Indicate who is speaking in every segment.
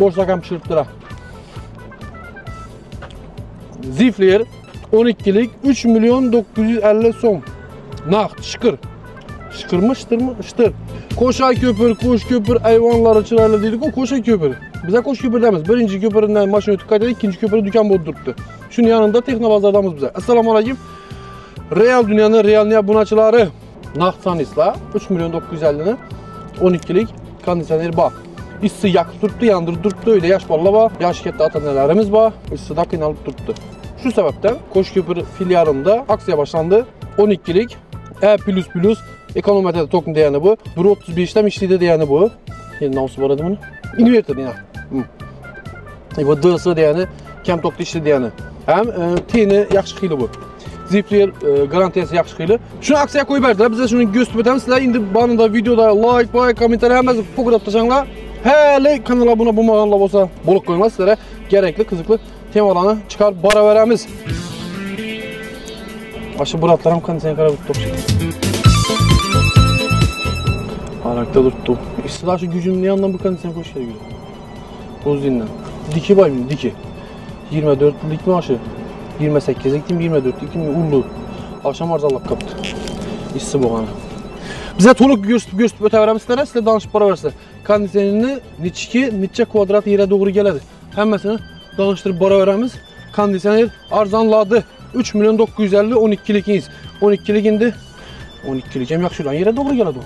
Speaker 1: Borsakam pişirip dura. Zifler 12'lik 3 milyon 950 so'm. Naqd şıkır. Şıkır mı? Şıtır. Koşay köpür, koş köpür, hayvanları çırayla dedik o koşay köpür. Bize koş köpür demez. Birinci köpüründen maşın ötüp kaydı, ikinci köpürü dükkan boğdu durdu. Şunun yanında Teknobazar'damız bize. Esselamu Aleyküm. Real dünyanın real niyabunacıları. Naqd sanisla 3 milyon 950'ni 12'lik kondisioner bak. İssi yakıp durdu, yandırıp durdu. Öyle yaş balla var. Yaş ketdi ata nelerimiz var. İssi da kıynalıp durdu. Şu sebepten Koşköpür filialında aksiya başlandı. 12'lik E++ ekonometrede token degani bu. 1.35'dan ishlaydi degani bu. Endi nomsi bor edi buni. Inverter degani. Hmm. Bu D'si degani kam tokda ishlaydi degani. Ham e, teni yaxshi xili bu. Zipler e, garantiyasi yaxshi. Shuni aksiyaga qo'yib berdilar. Biz shuni ko'rsatib o'tamiz. Sizlar endi banida videoda like, boy, kommentariy hammasi po'kirab tashanglar. Hali kanala abone bo'lmaganlar bo'lsa, bo'lib qo'yinglar. Sizlarga kerakli, qiziqli temalarni chiqarib boraveramiz. Aşı buratlar ham qanday qarab turibdi. Arakda durdu. İstila şu gücümün yanından bu kondisyon koş geliyor. Bozdinle. Diki var mı? Diki. 24 lik mi aşı? 28 lik mi? 24 lik mi? Ullu. Akşam arzalak kaptı. İssi bu bana. Bize gösterip öteveremiz sizlere. Sizle danışıp para versin. Kondisyonini niçki, niçe kvadrat yere doğru geledi. Hemmesini danıştırıp para veremiz. Kondisyoner arzanladı. 3 milyon 950 12'likiyiz. 12'lik indi. 12'lik hem yaxşı lan yere doğru geledi o.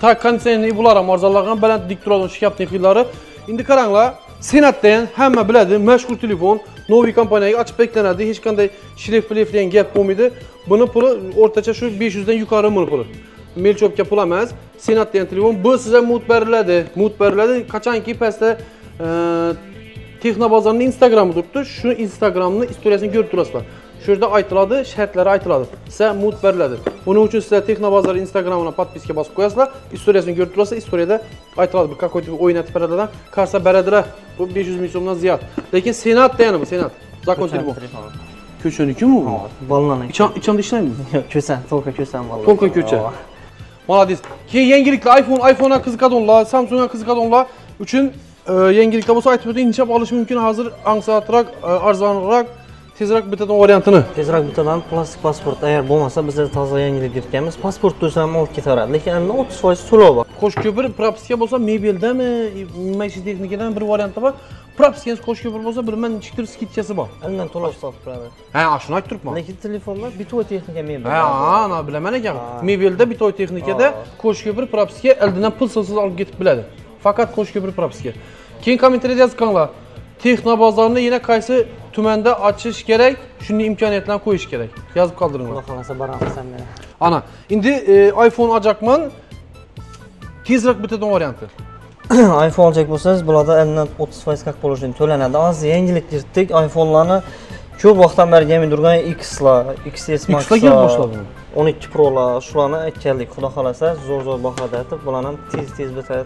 Speaker 1: Ta kondisyonerni bularam arzanlagan baland dik turadigan shkafning xillari. Endi qaranglar, Senat degan hamma biladi, mashhur telefon, Novi kompaniyaga ochib beklanadi, hech qanday shlef-plef degan gap bo'lmaydi. Buni puli o'rtacha shu 500 dan yuqori buni puli. Melchopga pul emas. Senat degan telefon bu sizga mut beriladi. Mut beriladi. Qachonki pastda e, Texnobozorning Instagrami turibdi. Shu Instagramni istoriyasini ko'rib turasizlar. Shu yerda aytiladi, shartlari aytiladi. Sizga mut beriladi. Buning uchun sizlar Texnobozor Instagramini podpiska bosib qo'yasizlar. Istoriyasini ko'rib turasizlar. Istoriyada aytiladi bir какой-то o'ynatib beradilar. Qarsa beradilar. Bu 500 ming so'mdan ziyod. Lekin Senat degani bu, Senat. Zakon telefon. Ko'chaniki bu?
Speaker 2: Ballan
Speaker 1: İçan, içanda işlemaymi?
Speaker 2: Yo'q, ko'san, to'lqa ko'san vallahi.
Speaker 1: To'lqa ko'cha. Молодец. Keyin yangiliklar iPhone, iPhone'a qiziqadiganlar, Samsung'a qiziqadiganlar uchun e, yangiliklar bo'lsa aytib o'ting, necha olish mumkin hozir ansonroq, e, arzonroq, tezroq bitadigan variantini.
Speaker 2: Tezroq bittadan plastik pasport agar bo'lmasa bizlar toza yangilik kiritganmiz. Pasport ham olib ketaveradi, lekin endi 30% to'lov bor.
Speaker 1: Qo'shko'pir propiska bo'lsa mebeldami, maishiy texnikadan bir varianti bor. Propiskangiz qo'shko'pir bo'lsa, bilman nechikdir skidkasi bor.
Speaker 2: Undan to'lov sotib turadi.
Speaker 1: Ha, shuni aytib turibman.
Speaker 2: Lekin telefonlar bitoy texnika mebel.
Speaker 1: Ha, ana bilaman ekan. Mebelda bitoy texnikada qo'shko'pir propiska ildidan pul silsiz olib ketib biladi. Faqat qo'shko'pir propiska. Keyin kommentariyada yozib qolinglar. Texnobozorni yana qaysi tumanda ochish kerak, shunday imkoniyatlarni qo'yish kerak. Yozib qoldiringlar.
Speaker 2: Xudo xolasa boramiz ham meni.
Speaker 1: Ana, endi e, iPhone olacakman. Tezroq bitadigan varianti.
Speaker 2: iPhone olacak bo'lsangiz, bularda eldan 30% haq bo'lishini to'lanadi. Hozir yangilik kiritdik. iPhone'larni ko'p vaqtdan beri yemay turgan X'lar, XS Max.
Speaker 1: X'lar kelib boshladi.
Speaker 2: 12 Pro'lar, shularni aytganlik, xudo xolasa, zo'r-zo'r bahoda aytib, bularni ham tez-tez bitadi,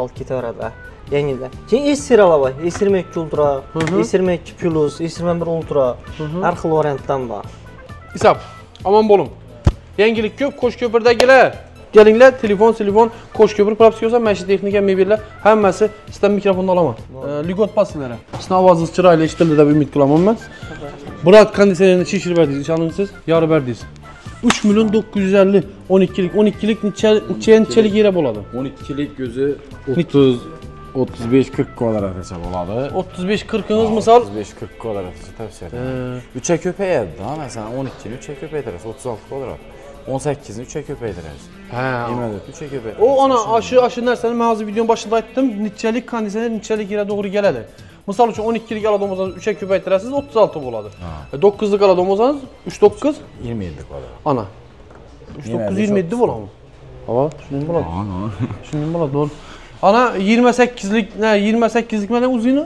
Speaker 2: olib ketaveradi. Yangilar. Keyin S seriyalar bor. S22 Ultra, S22 Plus, S21 Ultra. Har xil variantdan bor.
Speaker 1: Hisob. Omon bo'ling. Yangilik ko'p, Qo'shko'pirdagilar. Kelinglar, telefon, telefon, Qo'shko'pir propiska bo'lsa, maishiy texnika, mebellar hammasi sizdan mikrofonni olaman. Ligot passilari. Sizning ovozingiz chiroyli eshitildi deb umid qilaman men. Burat konditsionerni shishirib berdingiz, ishoningsiz, yorib berdingiz. 3 million 950 12lik 12lik necha nechalik yera bo'ladi?
Speaker 3: 12'lik gözü 30 35 40 kvadratgacha bo'ladi.
Speaker 1: 35 40 misol
Speaker 3: 35 40 kvadratgacha tavsiya etaman. 3 ko'payadi, ha, masalan 12 ni 3 ko'paytirasiz, 36 kvadrat. 18 ni 3 ko'paytirasiz.
Speaker 1: Ha.
Speaker 3: 24 ni 3 ko'paytirasiz.
Speaker 1: O ana aşı aşı narsani men hozir videoning boshida aytdim, neçalik konditsioner neçalik yera to'g'ri keladi. Misol uchun 12lik oladigan bo'lsangiz 3 ga ko'paytirasiz 36 bo'ladi. 9lik oladigan bo'lsangiz 3 9
Speaker 3: 27 kvadrat.
Speaker 1: ana. 3 9 27 bo'ladimi? Ha, shunday bo'ladi. Shunday bo'ladi, to'g'ri. Ana 28lik, ne 28lik mana uzini?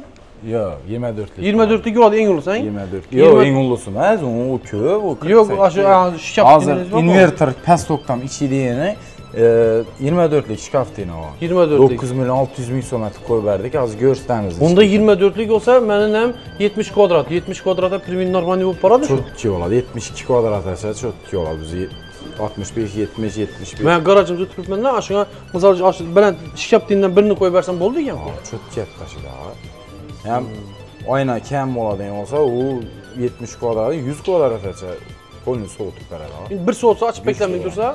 Speaker 3: Yo'q, 24 lik.
Speaker 1: 24lik bo'ladi eng ulusang.
Speaker 3: 24. Yo'q, eng ulusi emas, u ko'p, u 48.
Speaker 1: Yo'q, aşı shkaf
Speaker 3: Hozir inverter past tokdan ichidagini e, 24'lük şkaf deyinə var.
Speaker 1: 24'lük.
Speaker 3: 9 milyon 600 min so'mati qo'yib berdik. Az görsəniz.
Speaker 1: Bunda 24'lük olsa mənim hem 70 kvadrat. 70 kvadrata primin normal bu paradır.
Speaker 3: çok iyi oladı. 72 kvadrat ise çok iyi oladı. Bizi 65 70
Speaker 1: 75 man garajimda turibmanda shunga misol uchun baland shkaptingdan birini qo'yib
Speaker 3: bersam bo'ldi ekan cho'tkap tashida ham oyna kam bo'ladigan olsa, u 70 kvadrat 100 kvadratgacha qo'lni sovutib
Speaker 1: beradi bir
Speaker 3: sovuqsa
Speaker 1: ochib beklamay tursa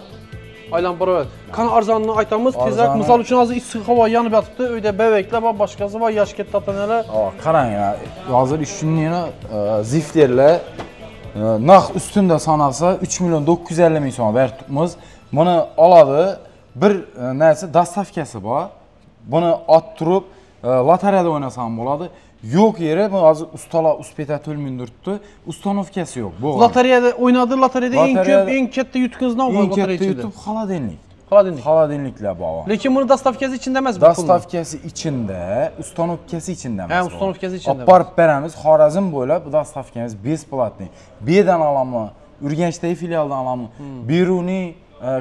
Speaker 1: aylanib Kan qani arzonini
Speaker 3: aytamiz
Speaker 1: tezroq misol uchun hozir issiq havo yanib yotibdi uyda bebeklar va boshqasi yaş yoshi
Speaker 3: katta ota ya. qarang hozir shuni e, zifterlar Nax ustunda sanarsa 3 million 950 ming so'm beribmiz buni oladi bir e, narsa dastavkasi bor buni e, ot turib lataryada o'ynasam bo'ladi yo'q yeri bu hozir ustalar uspeta to'lmin turibdi ustanovkasi yo'q
Speaker 1: bu lotereyada o'ynadi lotereyada
Speaker 3: eng
Speaker 1: ko'p eng katta yutqazinov
Speaker 3: eng
Speaker 1: katta
Speaker 3: hala холодильник
Speaker 1: Холодильник.
Speaker 3: Холодильникlar bor.
Speaker 1: Lekin buni dastavkasi içində emas bu Dastavkasi
Speaker 3: bu. Hə, ichinda emas.
Speaker 1: Ha, ustanovkasi ichinda.
Speaker 3: Olib borib beramiz Xorazm bo'ylab dastavkamiz бесплатный. Birdən alamı, Urganchdagi filialdan olaman. Hmm. Beruniy e,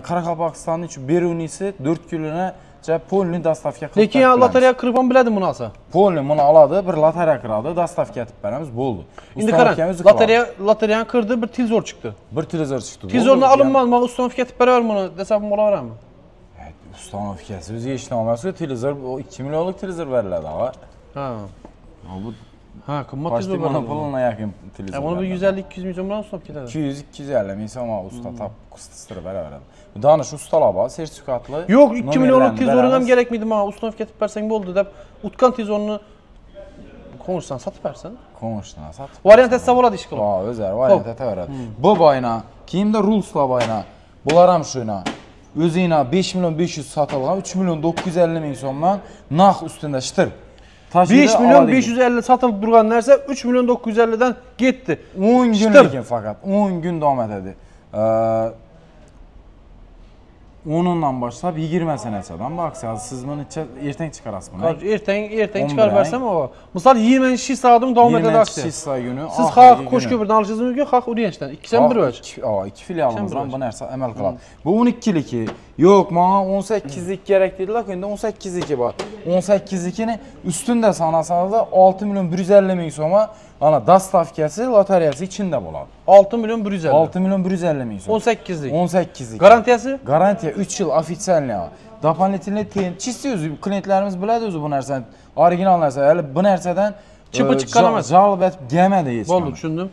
Speaker 3: Qoraqalpog'istonning shu Beruniysi 4 kunini ja polni
Speaker 1: dostavka qilib
Speaker 3: lekin
Speaker 1: lotereya kirib bilədim bunu alsa.
Speaker 3: polni bunu oladi bir lotereya kiradi dostavka aytib
Speaker 1: beramiz bo'ldi
Speaker 3: endi qarang
Speaker 1: lotereya lotariyanı qırdı, bir televizor chiqdi
Speaker 3: bir televizor
Speaker 1: chiqdi
Speaker 3: televizorni
Speaker 1: olinman man ustanovka aytib beraver buni
Speaker 3: desam bo'laverami ustanovkasi o'zi hech Tilzor televizor 2 millionlik televizor beriladi Ha.
Speaker 1: ha
Speaker 3: bu
Speaker 1: Ha, qımmat tilzor bərər.
Speaker 3: monopoluna yaxın televizor.
Speaker 1: Ya bunu bir 150-200 milyon ustanovka etər.
Speaker 3: 200-250 min ama usta tap kıstısırı vərə vərə. Bu danış ustala bax, sertifikatlı.
Speaker 1: Yox, 2 milyonluq
Speaker 3: nömrələrini
Speaker 1: tilzorun hem
Speaker 3: verəmiz.
Speaker 1: gerek miydi bana? Ustanovka etib bərsəng boldu deyib, utkan tilzorunu konuşsan, satıb bərsən.
Speaker 3: Qonşuna sat.
Speaker 1: Variant olar iş qılıb.
Speaker 3: Ha, özər variant ətə verər. Bu bayına, kimdə Rusla bayına, bunlar hamşıyla özü ilə 5 milyon 500 satılğan 3 milyon 950 min somdan nağ üstündə şıtır.
Speaker 1: 5 milyon 550 satılıp durgan narsa 3 milyon 950 dan
Speaker 3: ketdi 10
Speaker 1: kun
Speaker 3: lekin faqat 10 kun davom etadi 10-dan başlab 20 sənəcədən baksiyası. Siz bunu
Speaker 1: ertən çıxarasın
Speaker 3: mı?
Speaker 1: Ertən,
Speaker 3: ertən
Speaker 1: çıxarabərsəm o. Misal 20-ci saatim davam edədə
Speaker 3: aksiyası.
Speaker 1: 20-ci
Speaker 3: saat günü.
Speaker 1: Siz
Speaker 3: ah,
Speaker 1: xalq
Speaker 3: kuş
Speaker 1: köpürdən alışınız mı ki, xalq Uriyençdən? 2-sən ah, bir vəc.
Speaker 3: A, ah, 2 filialımızdan bu nərsə əməl qalab. Bu 12-li ki, yox, mənə 18-lik gərək dedilək, əndə 18-liki var. 18-likini üstündə sanasanız da 6 milyon 150 min soma ana dastavkasi lotereyasi içində bo'ladi.
Speaker 1: 6 milyon 150.
Speaker 3: 6 milyon 150 ming so'm.
Speaker 1: 18
Speaker 3: lik
Speaker 1: 18 lik garantiyasi?
Speaker 3: Garantiya 3 yil официальный дополнительный ten чистый o'zi klientlarimiz biladi o'zi bu narsani. Original narsa. Hali bu narsadan
Speaker 1: chipi
Speaker 3: e, chiqqan
Speaker 1: emas.
Speaker 3: жалоб aytib kelmadi
Speaker 1: hech
Speaker 3: bo'ldi
Speaker 1: tushundim.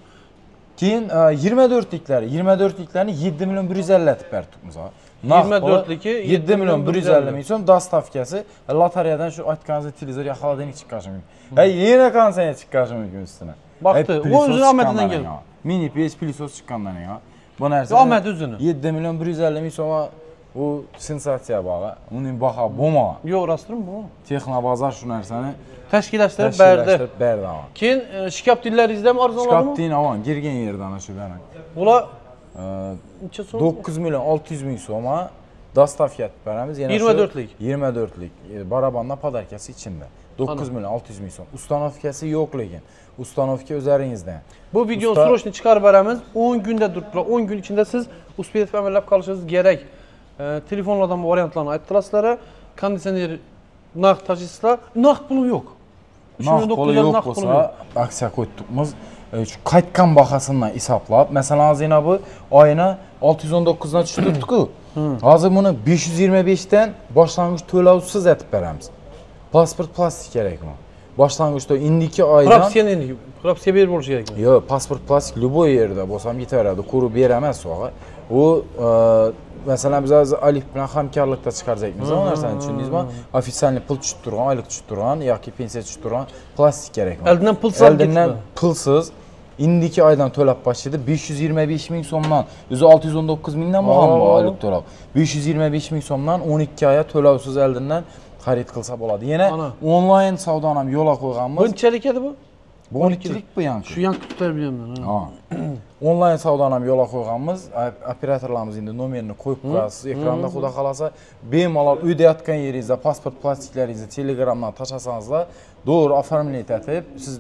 Speaker 3: Keyin e, 24 to'rtliklar 24 to'rtliklarni 7 million 150 yuz ellatib berdik misol
Speaker 1: 24-liki
Speaker 3: 7 milyon 150 min son dastavkası. Loteriyadan şu atkanızı televizor yaxaladığın iki qaşım. Hey yenə kansen çık qaşım gün üstünə.
Speaker 1: Baxdı,
Speaker 3: Hey,
Speaker 1: o
Speaker 3: pilisos
Speaker 1: özünün Ahməddən
Speaker 3: çıxandan
Speaker 1: gəlib.
Speaker 3: ya. Mini PS pilisos çıxandan ya. Bu nərsə.
Speaker 1: Ahməd özünü.
Speaker 3: 7 milyon 150 min soma bu sensasiya bağa. Onun baxa boma.
Speaker 1: Yox, rastırım bu.
Speaker 3: Texnobazar şu nərsəni
Speaker 1: Təşkiləşdirib bərdə.
Speaker 3: təşkilləşdirib bərdə. ha.
Speaker 1: Kin e, şikab dillər izləm arzuladı mı?
Speaker 3: Şkap deyin avan
Speaker 1: Bula
Speaker 3: Ee,
Speaker 1: neçə son?
Speaker 3: 9 milyon 600 min soma dastavkiyat verəmiz. Yəni şu
Speaker 1: 24'lük.
Speaker 3: 24'lük. E, Barabanla padarkası içində. 9
Speaker 1: Anladım.
Speaker 3: milyon 600 min som. Ustanovkası yox lekin. Ustanovka özərinizdən.
Speaker 1: Bu videonun
Speaker 3: Usta-
Speaker 1: sroçni çıxar bərəmiz 10 gündə durdular. 10 gün içində siz uspet əməlləb qalışınız gərək. E, telefonlardan bu variantlarını aytdılar Kondisioner nağd taşısızlar. Nağd pulu yox.
Speaker 3: Nağd pulu yox olsa, aksiya qoyduğumuz e, şu qayıtqan baxasından hesablab, məsələn azina bu ayına 619-dan düşdürdük. Hazır bunu 525-dən başlanğıc töləvsüz etib verəmiz. Pasport plastik gərək mi? Başlanğıcda indiki aydan
Speaker 1: Prapsiya indi. Prapsiya bir borc gərək.
Speaker 3: Yo, pasport plastik любой yerdə bolsam yetərədi, quru verəməz sonra. O ə, məsələn biz az Alif bilan hamkarlıqda çıxaracağıq. O nərsəni düşündünüzmü? Ofitsialni pul tutduran, aylıq tutduran, yoki pensiya tutduran plastik gərək.
Speaker 1: Əldindən pul sal
Speaker 3: Əldindən
Speaker 1: getmə.
Speaker 3: pulsuz indiki aydan töləb başladı 525 min somdan, özü 619 mindən bu aylıq töləb. 525 min somdan 12 aya töləvsiz əldindən xarid qılsa boladı. Yenə onlayn savdanam yola
Speaker 1: Bu
Speaker 3: qoyğanımız
Speaker 1: neçəlikədir bu?
Speaker 3: bu 12-lik bu yankı.
Speaker 1: Şu yan kutular bilirəm mən. ha.
Speaker 3: Onlayn savdanam yola qoyğanımız op- operatorlarımız indi nomerini qoyub qoyasınız. Ekranda xuda xalasa bemalol uyda yatqan yerinizdə pasport plastiklərinizi Telegramdan taşasanızlar, doğru oformleniya etib siz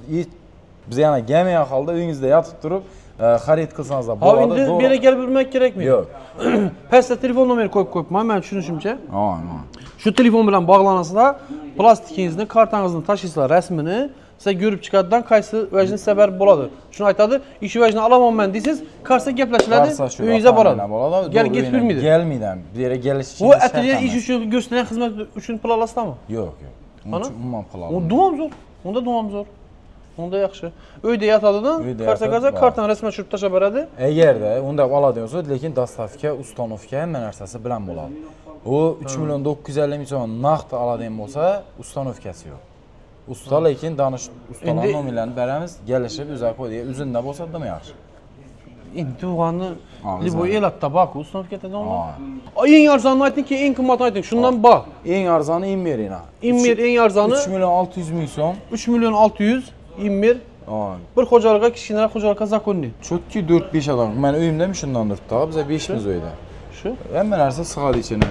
Speaker 3: it bizə yəni gəlməyən halda evinizdə yatıb durub ə, xarid qılsanız da
Speaker 1: Ha
Speaker 3: boladı.
Speaker 1: indi
Speaker 3: doğru-
Speaker 1: bir yerə gəlib bilmək gərəkmi?
Speaker 3: Yox.
Speaker 1: Pəstə telefon nomeri qoyubma mən düşünüşümcə.
Speaker 3: Aynen.
Speaker 1: Şu telefon bilan kartanızın taşıyırsınız rəsmini sizə görüb çıxardan qaysı vəcnə sizə bər boladı. Şunu aytadı, işi vəcnə alamam mən deyirsiz, karsa. Gəl get bilmidi.
Speaker 3: Gelmeden bir yere geliş için
Speaker 1: Bu
Speaker 3: şart
Speaker 1: atölye
Speaker 3: emas.
Speaker 1: iş üçün göstərən xidmət üçün pul alasınız mı?
Speaker 3: Yok yok. Onun
Speaker 1: Ana?
Speaker 3: için umman pul
Speaker 1: O
Speaker 3: almam.
Speaker 1: duam zor. Onda duam zor. Onda yaxşı. Öydə yatadıdan,
Speaker 3: Öydə
Speaker 1: karsa
Speaker 3: yatad,
Speaker 1: qarsa
Speaker 3: var.
Speaker 1: kartan rəsmə çürüb taşa bərədi.
Speaker 3: Eğer de onu da aladıyorsa lekin dastavka, ustanovka hemen arsası bilen buladı. O 3 milyon 950 milyon naqd aladığım olsa ustanovkası yok. Usta lekin danış ustaların nominlərini bərəmiz gəlişib üzə qoy deyə üzündə bolsa da yaxşı.
Speaker 1: İndi
Speaker 3: Ağzı.
Speaker 1: Libo el at tabak, ustanıb getədən onu.
Speaker 3: Ha.
Speaker 1: Ay en arzanını aytdın ki, en qımmatını aytdın. Şundan bax.
Speaker 3: En arzanı İmmir ina.
Speaker 1: İmmir en arzanı
Speaker 3: 3 milyon 600 milyon.
Speaker 1: 3 milyon 600
Speaker 3: 21
Speaker 1: bir. Xo'jalikqa
Speaker 3: kichkinaroq xo'jalikqa zakonniy четкий to'rt besh odam. Mani uyimda ham shundandirda biza
Speaker 1: beshimiz
Speaker 3: uyda. Shu. Hamma narsa sig'adi ichini.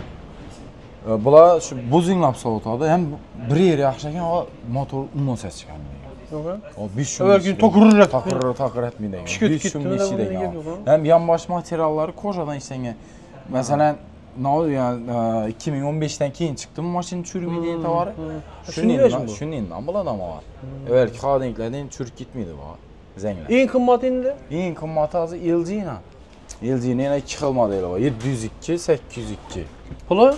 Speaker 3: Bular shu buzinglab sovutadi. Ham bir yeri yaxshi ekan motor umuman
Speaker 1: ses
Speaker 3: chiqarmaydi.
Speaker 1: Besh
Speaker 3: yum
Speaker 1: avvalgi
Speaker 3: tokurrat
Speaker 1: tokurrat
Speaker 3: tokuratmaydi
Speaker 1: degan
Speaker 3: besh
Speaker 1: yum
Speaker 3: degan. ham yonbosh materiallari ko'jadan ishlangan masalan nə oldu ya 2015-dən keyin bu maşın çürüməyən tavarı.
Speaker 1: Şunu yiyəcəm bu.
Speaker 3: Şunun indən bula da var. Əvvəlki xadinklərdən çürük getməydi bu. Zənglə.
Speaker 1: En qımmat indi.
Speaker 3: En qımmatı azı LG ilə. LG ilə 2 xil modeli var. 702, 802.
Speaker 1: Pulu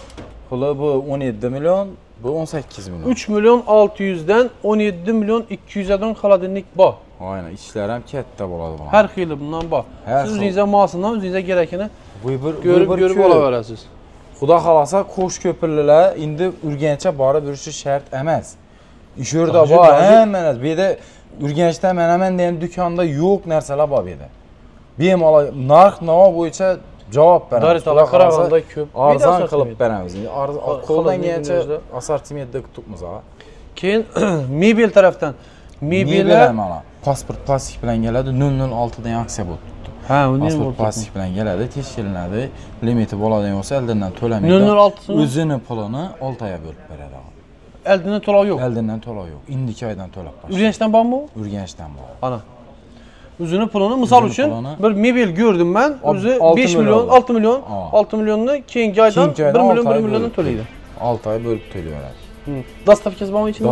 Speaker 3: Pulu bu 17 milyon, bu 18 milyon.
Speaker 1: 3 milyon 600-dən 17 milyon 200-dən xaladinlik bax.
Speaker 3: Aynen, işlərəm kətdə boladı bana.
Speaker 1: Hər xeyli bundan bax.
Speaker 3: Hər
Speaker 1: Siz
Speaker 3: xil.
Speaker 1: özünüzə masından özünüzə gərəkini
Speaker 3: Buyur,
Speaker 1: görüb görüb ola verəsiniz.
Speaker 3: Xuda bu bir ko'rib ko'rib olaverasiz xudo xohlasa qo'sh ko'pirlilar
Speaker 1: endi
Speaker 3: urganchga
Speaker 1: borib
Speaker 3: yurishi shart emas shu yerda bor hamma narsa bu yerda urganchda mana manda ham do'konda yo'q narsalar bor bu yerda
Speaker 1: bemalol narx navo
Speaker 3: bo'yicha javob beramiz xudo xohlasa arzon
Speaker 1: qilib
Speaker 3: beramiz
Speaker 1: qo'ldan
Speaker 3: kelgancha assortimentda tutibmiz
Speaker 1: keyin mebel
Speaker 3: tarafdan mebellar pasport plastik bilan keladi nol nol
Speaker 1: aksiya bo'ldi niyə
Speaker 3: Pasport plastik bilan gəladi, teşkilinədi. Limiti boladan yoxsa əldən tolamıydı.
Speaker 1: 006-sını?
Speaker 3: Özünün pulunu 6 aya bölüb verər ağa.
Speaker 1: Əldindən tolav yox.
Speaker 3: Əldən tola yox. İndiki aydan tola başlayır.
Speaker 1: Ürgəncdən baxmı?
Speaker 3: Ürgəncdən bu.
Speaker 1: Ana. Üzünü pulunu misal
Speaker 3: Üzünü
Speaker 1: üçün
Speaker 3: pulunu-
Speaker 1: bir mebel gördüm mən.
Speaker 3: Ab-
Speaker 1: Özü
Speaker 3: altı
Speaker 1: 5
Speaker 3: milyon
Speaker 1: milyon,
Speaker 3: oldu.
Speaker 1: 6 milyon,
Speaker 3: Aa.
Speaker 1: 6 milyonunu keyinki aydan 1
Speaker 3: İkinci aydan
Speaker 1: milyon,
Speaker 3: altı
Speaker 1: 1
Speaker 3: ay
Speaker 1: milyonu
Speaker 3: bölüb
Speaker 1: tolaydı.
Speaker 3: 6 ay bölüb töləyə
Speaker 1: Dastavkası baxmı içində?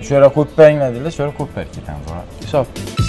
Speaker 3: Fikəsi, ustamov fikəsi həmən şunun içində burada.
Speaker 1: Ana.
Speaker 3: Aparıb qoyub